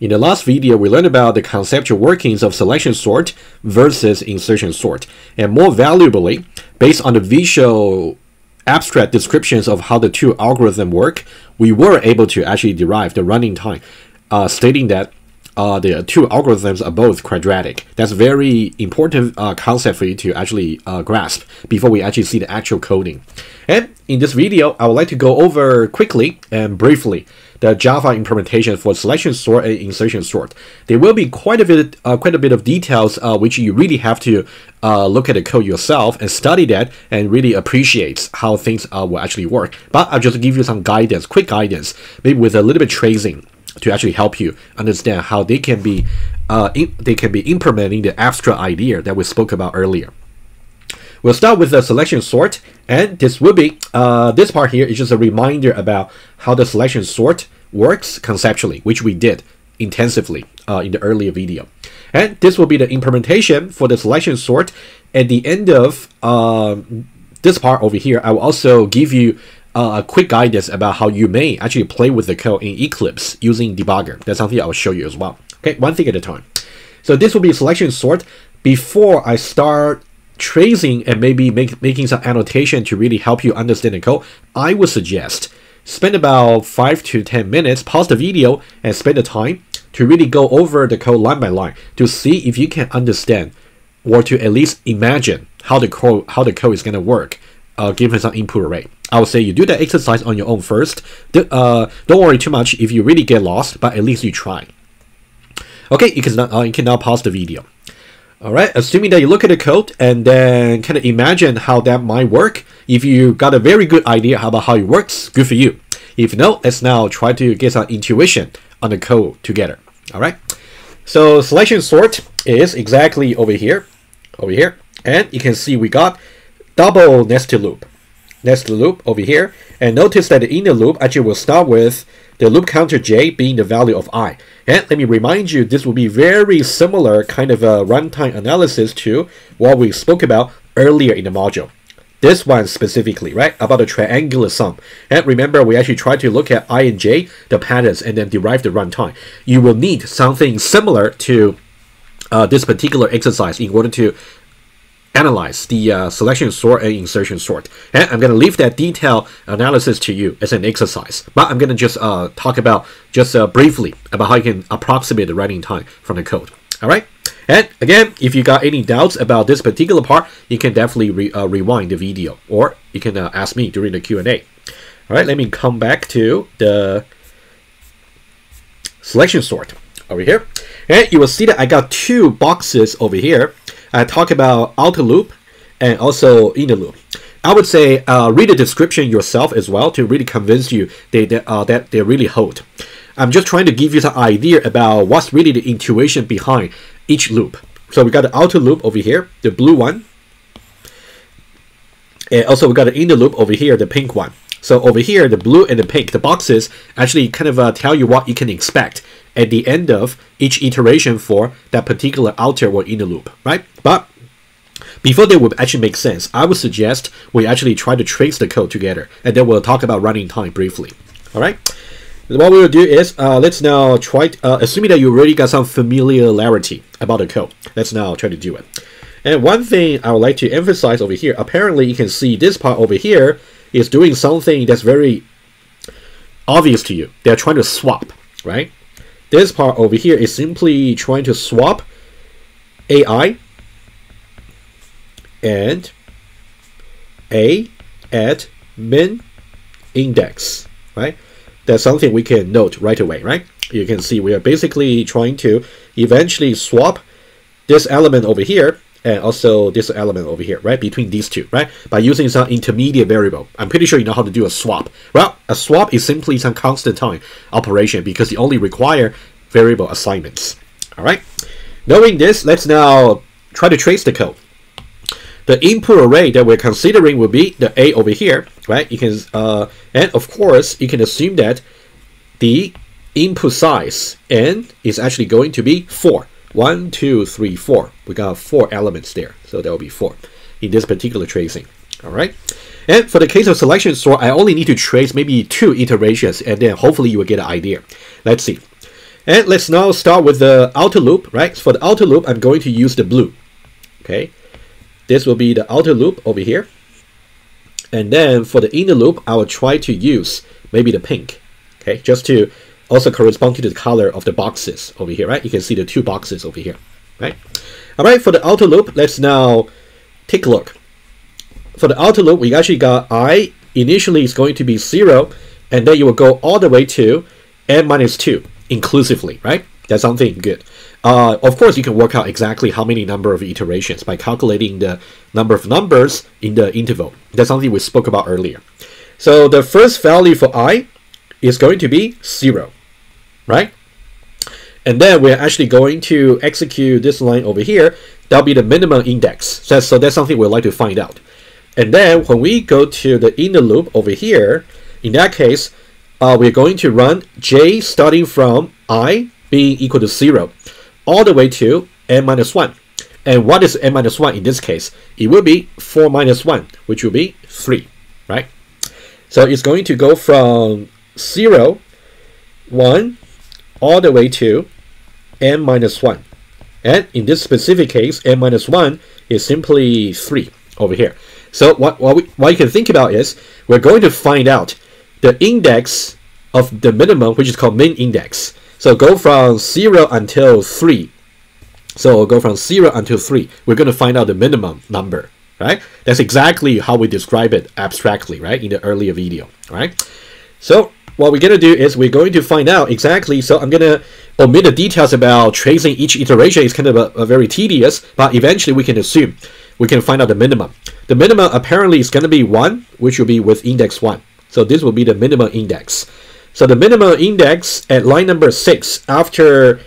In the last video, we learned about the conceptual workings of selection sort versus insertion sort. And more valuably, based on the visual abstract descriptions of how the two algorithms work, we were able to actually derive the running time, uh, stating that uh, the two algorithms are both quadratic. That's very important uh, concept for you to actually uh, grasp before we actually see the actual coding. And in this video, I would like to go over quickly and briefly the Java implementation for selection sort and insertion sort. There will be quite a bit, uh, quite a bit of details uh, which you really have to uh, look at the code yourself and study that and really appreciate how things uh, will actually work. But I'll just give you some guidance, quick guidance, maybe with a little bit tracing to actually help you understand how they can be uh, in, they can be implementing the abstract idea that we spoke about earlier. We'll start with the selection sort, and this will be uh, this part here is just a reminder about how the selection sort works conceptually, which we did intensively uh, in the earlier video. And this will be the implementation for the selection sort. At the end of um, this part over here, I will also give you uh, a quick guidance about how you may actually play with the code in Eclipse using debugger. That's something I'll show you as well. Okay, one thing at a time. So this will be selection sort. Before I start tracing and maybe make, making some annotation to really help you understand the code, I would suggest spend about 5 to 10 minutes, pause the video, and spend the time to really go over the code line by line to see if you can understand or to at least imagine how the code how the code is going to work uh, given some input array. I would say you do that exercise on your own first. Uh, don't worry too much if you really get lost, but at least you try. Okay, you can uh, you can now pause the video. All right, assuming that you look at the code and then kind of imagine how that might work. If you got a very good idea about how it works, good for you. If no, let's now try to get some intuition on the code together. All right. So selection sort is exactly over here, over here, and you can see we got double nested loop nested loop over here. And notice that the inner loop actually will start with the loop counter j being the value of i. And let me remind you, this will be very similar kind of a runtime analysis to what we spoke about earlier in the module. This one specifically, right, about the triangular sum. And remember, we actually tried to look at i and j, the patterns, and then derive the runtime. You will need something similar to uh, this particular exercise in order to analyze the uh, selection sort and insertion sort. And I'm going to leave that detailed analysis to you as an exercise. But I'm going to just uh, talk about just uh, briefly about how you can approximate the writing time from the code. All right. And again, if you got any doubts about this particular part, you can definitely re uh, rewind the video or you can uh, ask me during the Q&A. All right, let me come back to the selection sort over here. And you will see that I got two boxes over here I talk about outer loop and also inner loop. I would say uh, read the description yourself as well to really convince you they, they, uh, that they really hold. I'm just trying to give you some idea about what's really the intuition behind each loop. So we got the outer loop over here, the blue one. And also we got the inner loop over here, the pink one. So over here, the blue and the pink, the boxes actually kind of uh, tell you what you can expect at the end of each iteration for that particular outer or inner loop, right? But before they would actually make sense, I would suggest we actually try to trace the code together, and then we'll talk about running time briefly. All right. What we will do is uh, let's now try, uh, assuming that you already got some familiarity about the code. Let's now try to do it. And one thing I would like to emphasize over here, apparently you can see this part over here is doing something that's very obvious to you. They're trying to swap, right? This part over here is simply trying to swap AI and A at min index, right? That's something we can note right away, right? You can see we are basically trying to eventually swap this element over here and also this element over here, right? Between these two, right? By using some intermediate variable. I'm pretty sure you know how to do a swap. Well, a swap is simply some constant time operation because you only require variable assignments. All right. Knowing this, let's now try to trace the code. The input array that we're considering will be the A over here, right? You can, uh, and of course, you can assume that the input size n is actually going to be 4. One, two, three, four. We got four elements there, so there will be four in this particular tracing. All right. And for the case of selection sort, I only need to trace maybe two iterations, and then hopefully you will get an idea. Let's see. And let's now start with the outer loop, right? For the outer loop, I'm going to use the blue. Okay, this will be the outer loop over here. And then for the inner loop, I will try to use maybe the pink. Okay, just to also correspond to the color of the boxes over here, right? You can see the two boxes over here, right? All right, for the outer loop, let's now take a look. For the outer loop, we actually got i initially is going to be 0, and then you will go all the way to n minus 2 inclusively, right? That's something good. Uh, of course, you can work out exactly how many number of iterations by calculating the number of numbers in the interval. That's something we spoke about earlier. So the first value for i is going to be 0, right? And then we're actually going to execute this line over here. That'll be the minimum index. So, so that's something we'd like to find out. And then when we go to the inner loop over here, in that case, uh, we're going to run j starting from i being equal to 0 all the way to n minus 1. And what is n minus 1 in this case? It will be 4 minus 1, which will be 3, right? So it's going to go from 0, 1, all the way to n minus 1. And in this specific case, n minus 1 is simply 3 over here. So what, what, we, what you can think about is we're going to find out the index of the minimum, which is called min index. So go from 0 until 3. So go from 0 until 3. We're going to find out the minimum number, right? That's exactly how we describe it abstractly, right, in the earlier video, right? So what we're going to do is we're going to find out exactly, so I'm going to omit the details about tracing each iteration. It's kind of a, a very tedious, but eventually we can assume we can find out the minimum. The minimum apparently is going to be 1, which will be with index 1. So this will be the minimum index. So the minimum index at line number 6, after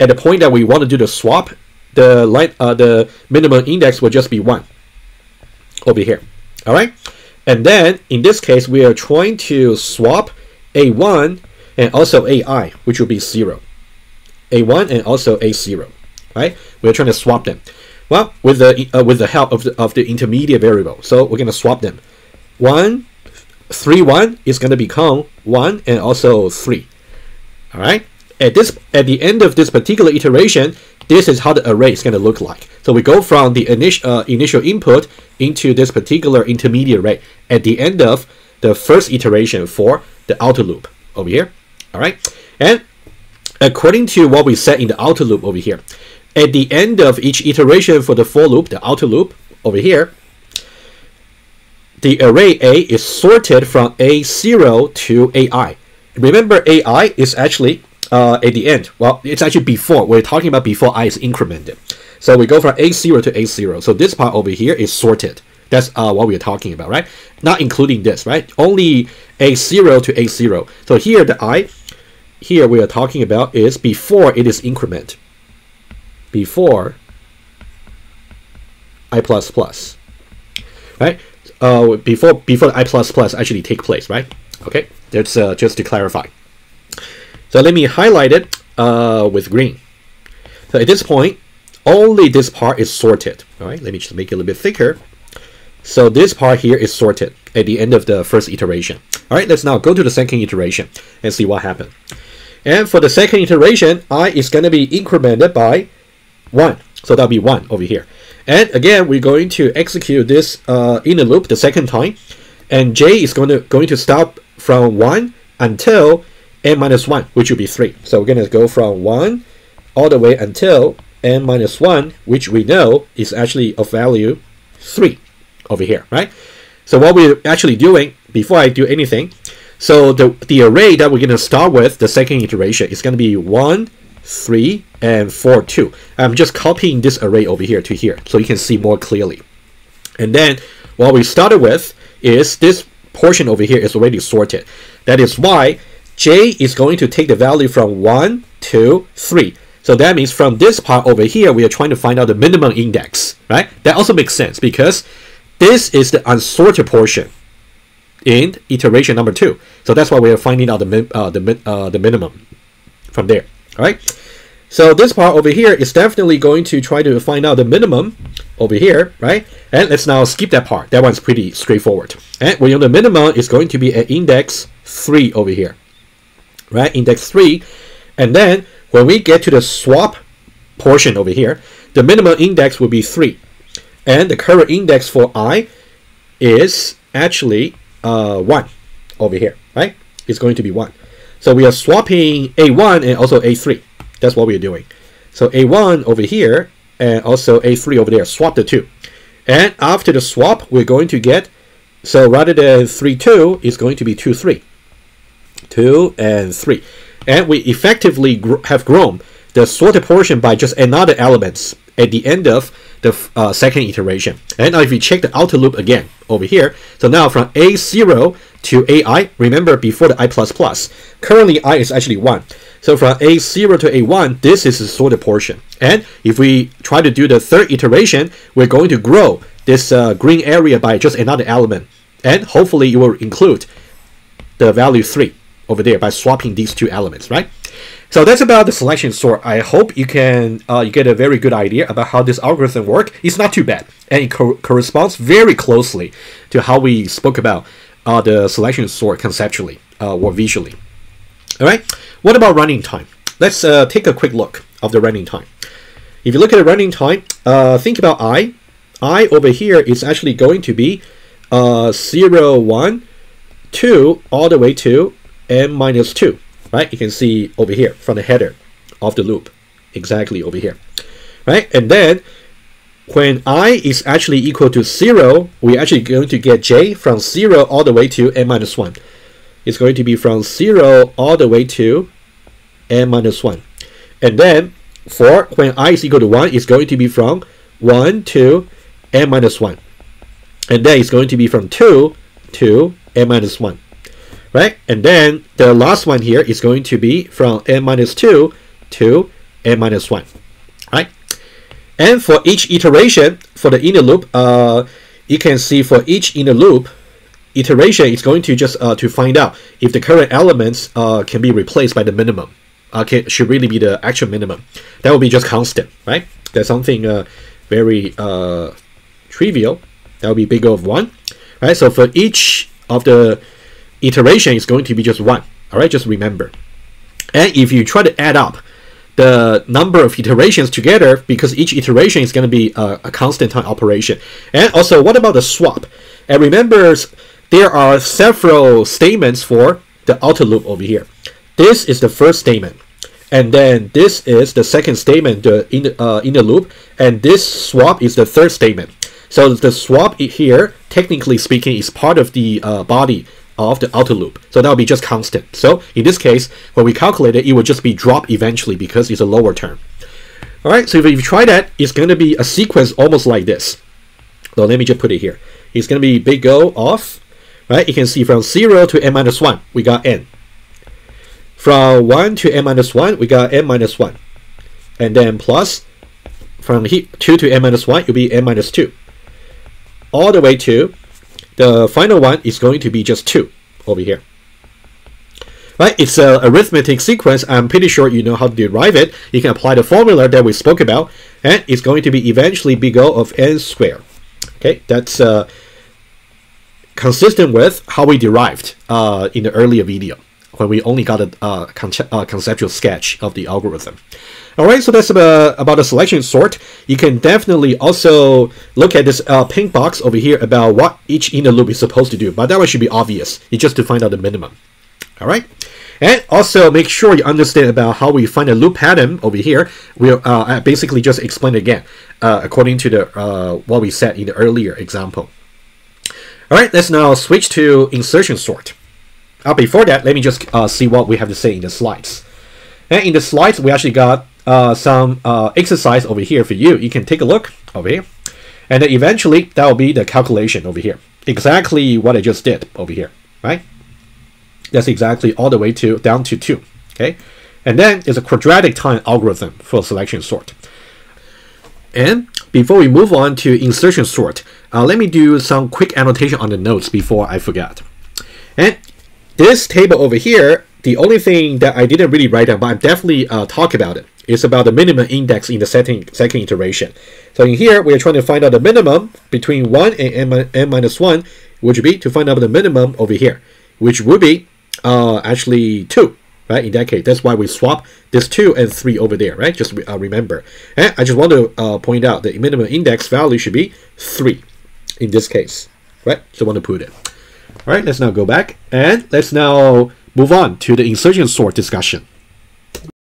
at the point that we want to do the swap, the line, uh, the minimum index will just be 1 over here. All right? And then in this case, we are trying to swap a1 and also ai, which will be 0. a1 and also a0, right? We're trying to swap them. Well, with the uh, with the help of the, of the intermediate variable. So we're going to swap them. 1, 3, 1 is going to become 1 and also 3. All right? At this at the end of this particular iteration, this is how the array is going to look like. So we go from the initial uh, initial input into this particular intermediate array at the end of the first iteration for the outer loop over here. All right, and according to what we said in the outer loop over here, at the end of each iteration for the for loop, the outer loop over here, the array A is sorted from A0 to AI. Remember, AI is actually uh, at the end. Well, it's actually before. We're talking about before I is incremented. So we go from A0 to A0. So this part over here is sorted. That's uh, what we're talking about, right? Not including this, right? Only A0 to A0. So here the I, here we are talking about is before it is increment. Before I plus plus, right? Uh, before before I plus plus actually take place, right? Okay, that's uh, just to clarify. So let me highlight it uh, with green. So at this point, only this part is sorted. All right, let me just make it a little bit thicker. So this part here is sorted at the end of the first iteration. All right, let's now go to the second iteration and see what happened. And for the second iteration, i is going to be incremented by 1. So that'll be 1 over here. And again, we're going to execute this uh, inner loop the second time. And j is going to, going to stop from 1 until n minus 1, which will be 3. So we're going to go from 1 all the way until n minus 1, which we know is actually a value 3 over here, right? So what we're actually doing, before I do anything, so the, the array that we're going to start with, the second iteration, is going to be 1, 3, and 4, 2. I'm just copying this array over here to here, so you can see more clearly. And then what we started with is this portion over here is already sorted. That is why j is going to take the value from 1 to 3. So that means from this part over here, we are trying to find out the minimum index, right? That also makes sense because this is the unsorted portion in iteration number two. So that's why we are finding out the min, uh, the uh, the minimum from there. All right. So this part over here is definitely going to try to find out the minimum over here, right? And let's now skip that part. That one's pretty straightforward. And we know the minimum is going to be at index 3 over here, right? Index 3. And then when we get to the swap portion over here, the minimum index will be 3. And the current index for i is actually uh, 1 over here, right? It's going to be 1. So we are swapping A1 and also A3. That's what we're doing. So A1 over here and also A3 over there, swap the two. And after the swap, we're going to get, so rather than 3, 2, it's going to be 2, 3. 2 and 3. And we effectively gr have grown the sorted portion by just another element at the end of the uh, second iteration. And now if you check the outer loop again over here, so now from A0 to AI, remember before the I++, plus currently I is actually 1. So from A0 to A1, this is the sorted portion. And if we try to do the third iteration, we're going to grow this uh, green area by just another element. And hopefully it will include the value 3 over there by swapping these two elements, right? So that's about the selection sort. I hope you can uh, you get a very good idea about how this algorithm works. It's not too bad, and it co corresponds very closely to how we spoke about uh, the selection sort conceptually uh, or visually. All right. What about running time? Let's uh, take a quick look of the running time. If you look at the running time, uh, think about i. i over here is actually going to be uh, 0, 1, 2, all the way to n minus 2 right? You can see over here from the header of the loop, exactly over here, right? And then when i is actually equal to 0, we're actually going to get j from 0 all the way to n minus 1. It's going to be from 0 all the way to n minus 1. And then for when i is equal to 1, it's going to be from 1 to n minus 1. And then it's going to be from 2 to n minus 1 right? And then the last one here is going to be from n minus 2 to n minus 1, right? And for each iteration, for the inner loop, uh, you can see for each inner loop, iteration is going to just uh, to find out if the current elements uh, can be replaced by the minimum. Okay, should really be the actual minimum. That will be just constant, right? That's something uh, very uh, trivial. That will be big O of one, right? So for each of the iteration is going to be just one. All right, just remember. And if you try to add up the number of iterations together, because each iteration is going to be a, a constant time operation. And also, what about the swap? And remember, there are several statements for the outer loop over here. This is the first statement. And then this is the second statement the in the, uh, in the loop. And this swap is the third statement. So the swap here, technically speaking, is part of the uh, body of the outer loop. So that will be just constant. So in this case, when we calculate it, it will just be dropped eventually because it's a lower term. All right, so if you try that, it's going to be a sequence almost like this. So let me just put it here. It's going to be big O of, right? You can see from 0 to n minus 1, we got n. From 1 to n minus 1, we got n minus 1. And then plus, from here, 2 to n minus 1, it will be n minus 2. All the way to the final one is going to be just 2 over here. Right, it's an arithmetic sequence. I'm pretty sure you know how to derive it. You can apply the formula that we spoke about, and it's going to be eventually big O of n squared. Okay, that's uh, consistent with how we derived uh, in the earlier video when we only got a uh, uh, conceptual sketch of the algorithm. Alright, so that's about, about the selection sort. You can definitely also look at this uh, pink box over here about what each inner loop is supposed to do, but that one should be obvious. It's just to find out the minimum. Alright? And also make sure you understand about how we find a loop pattern over here. We'll uh, basically just explain it again uh, according to the uh, what we said in the earlier example. Alright, let's now switch to insertion sort. Uh, before that, let me just uh, see what we have to say in the slides. And in the slides, we actually got uh, some uh, exercise over here for you. You can take a look over here. And then eventually, that will be the calculation over here. Exactly what I just did over here, right? That's exactly all the way to down to 2, okay? And then it's a quadratic time algorithm for selection sort. And before we move on to insertion sort, uh, let me do some quick annotation on the notes before I forget. And this table over here, the only thing that I didn't really write down, but I'm definitely uh, talk about it, is about the minimum index in the setting, second iteration. So in here, we are trying to find out the minimum between 1 and n minus 1, which would be to find out the minimum over here, which would be uh, actually 2 right? In that case, that's why we swap this 2 and 3 over there, right? Just uh, remember. And I just want to uh, point out the minimum index value should be 3 in this case, right? So I want to put it. All right, let's now go back and let's now move on to the insertion sort discussion.